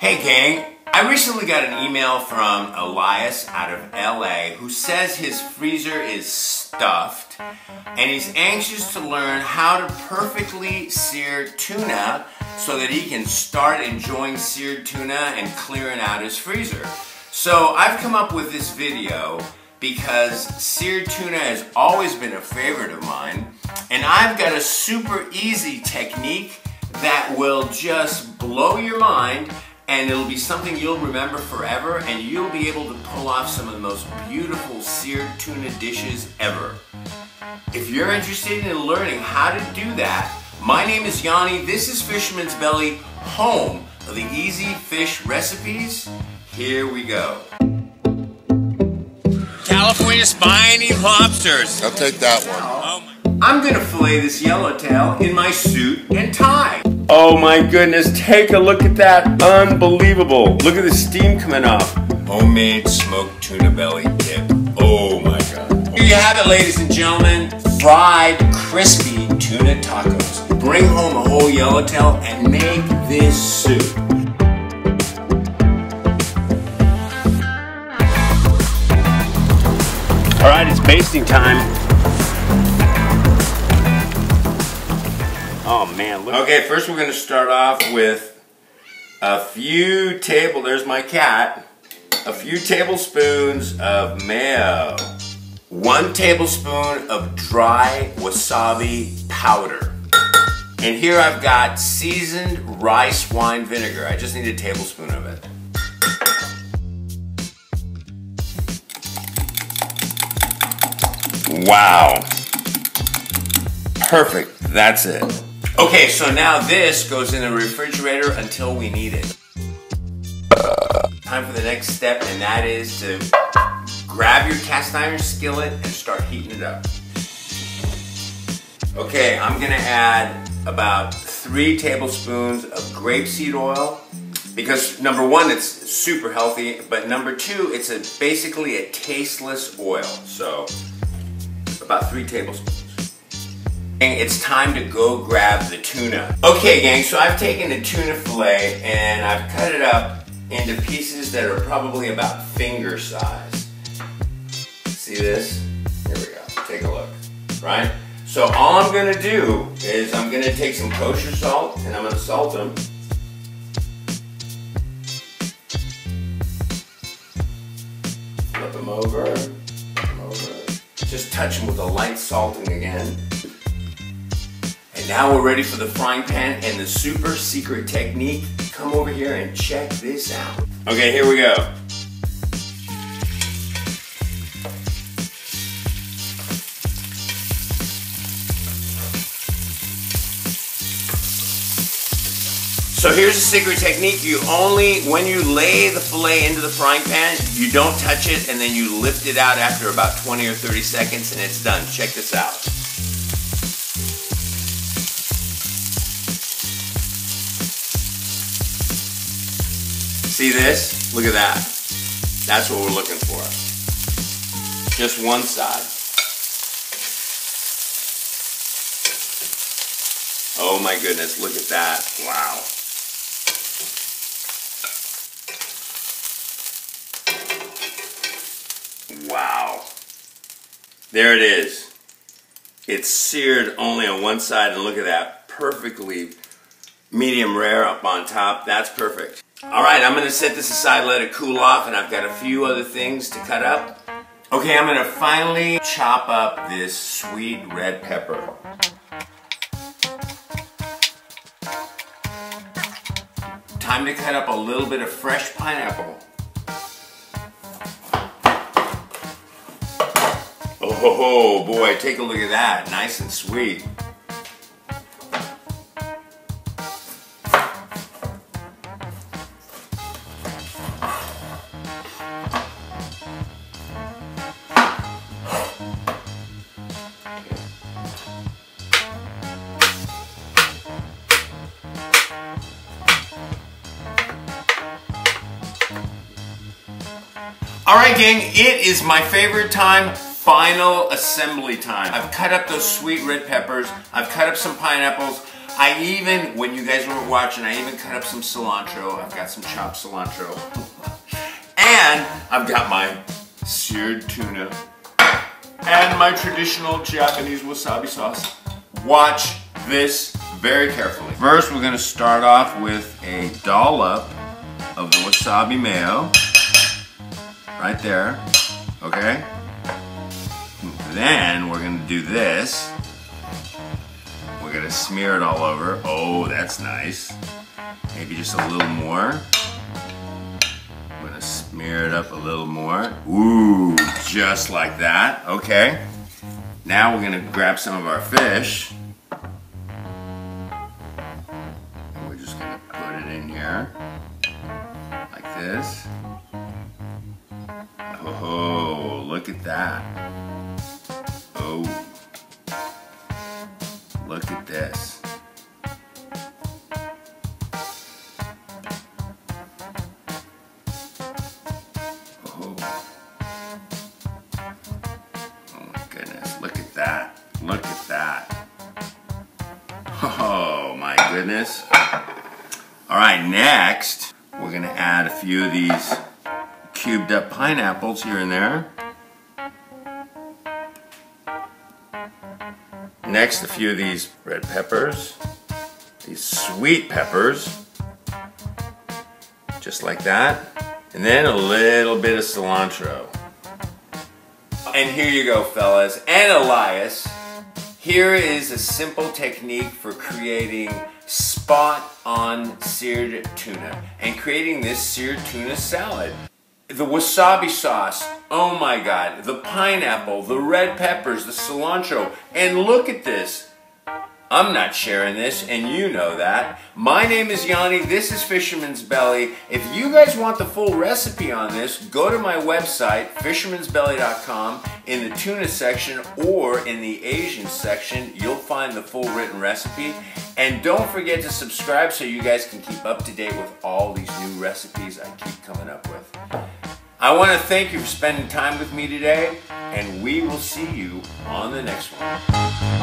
Hey gang, I recently got an email from Elias out of LA who says his freezer is stuffed and he's anxious to learn how to perfectly sear tuna so that he can start enjoying seared tuna and clearing out his freezer. So I've come up with this video because seared tuna has always been a favorite of mine and I've got a super easy technique that will just blow your mind and it'll be something you'll remember forever and you'll be able to pull off some of the most beautiful seared tuna dishes ever. If you're interested in learning how to do that, my name is Yanni, this is Fisherman's Belly, home of the easy fish recipes. Here we go. California spiny lobsters. I'll take that one. Oh I'm gonna fillet this yellowtail in my suit and tie. Oh my goodness, take a look at that. Unbelievable. Look at the steam coming off. Homemade smoked tuna belly dip. Oh my God. Here you have it, ladies and gentlemen. Fried, crispy tuna tacos. Bring home a whole yellowtail and make this soup. All right, it's basting time. Oh man, look. Okay, first we're gonna start off with a few table, there's my cat, a few tablespoons of mayo, one tablespoon of dry wasabi powder. And here I've got seasoned rice wine vinegar. I just need a tablespoon of it. Wow. Perfect, that's it. Okay, so now this goes in the refrigerator until we need it. Time for the next step, and that is to grab your cast iron skillet and start heating it up. Okay, I'm gonna add about three tablespoons of grapeseed oil because number one, it's super healthy, but number two, it's a, basically a tasteless oil. So about three tablespoons. It's time to go grab the tuna. Okay gang, so I've taken the tuna fillet and I've cut it up into pieces that are probably about finger size. See this? Here we go, take a look, right? So all I'm gonna do is I'm gonna take some kosher salt and I'm gonna salt them. Flip them over, over. Just touch them with a light salting again. Now we're ready for the frying pan and the super secret technique. Come over here and check this out. Okay, here we go. So here's a secret technique. You only, when you lay the filet into the frying pan, you don't touch it and then you lift it out after about 20 or 30 seconds and it's done. Check this out. See this? Look at that. That's what we're looking for. Just one side. Oh my goodness, look at that. Wow. Wow. There it is. It's seared only on one side and look at that. Perfectly medium rare up on top. That's perfect. All right, I'm gonna set this aside, let it cool off, and I've got a few other things to cut up. Okay, I'm gonna finally chop up this sweet red pepper. Time to cut up a little bit of fresh pineapple. Oh boy, take a look at that, nice and sweet. All right, gang, it is my favorite time, final assembly time. I've cut up those sweet red peppers. I've cut up some pineapples. I even, when you guys weren't watching, I even cut up some cilantro. I've got some chopped cilantro. and I've got my seared tuna and my traditional Japanese wasabi sauce. Watch this very carefully. First, we're gonna start off with a dollop of the wasabi mayo. Right there, okay? Then we're gonna do this. We're gonna smear it all over. Oh, that's nice. Maybe just a little more. I'm gonna smear it up a little more. Ooh, just like that, okay. Now we're gonna grab some of our fish. And we're just gonna put it in here, like this. At that. Oh, look at this. Oh. Oh my goodness, look at that. Look at that. Oh my goodness. All right, next, we're gonna add a few of these cubed up pineapples here and there. Next, a few of these red peppers, these sweet peppers, just like that. And then a little bit of cilantro. And here you go, fellas, and Elias. Here is a simple technique for creating spot on seared tuna and creating this seared tuna salad. The wasabi sauce, oh my god, the pineapple, the red peppers, the cilantro, and look at this. I'm not sharing this, and you know that. My name is Yanni, this is Fisherman's Belly. If you guys want the full recipe on this, go to my website, fishermansbelly.com. In the tuna section or in the Asian section, you'll find the full written recipe. And don't forget to subscribe so you guys can keep up to date with all these new recipes I keep coming up with. I want to thank you for spending time with me today, and we will see you on the next one.